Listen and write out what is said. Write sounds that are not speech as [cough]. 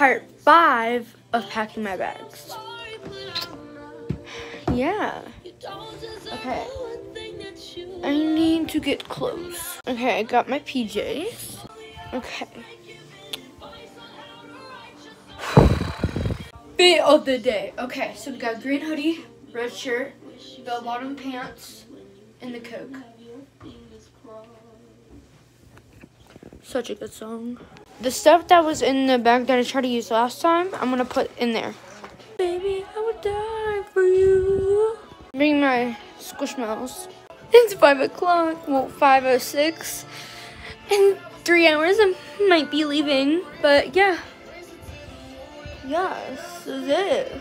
part five of packing my bags. Yeah. Okay. I need to get clothes. Okay, I got my PJs. Okay. [sighs] Fit of the day. Okay, so we got green hoodie, red shirt, bell bottom pants, and the Coke. Such a good song. The stuff that was in the bag that I tried to use last time, I'm gonna put in there. Baby, I would die for you. Bring my squishmallows. It's five o'clock. Well, five oh six. In three hours, I might be leaving. But yeah. Yeah, this is it.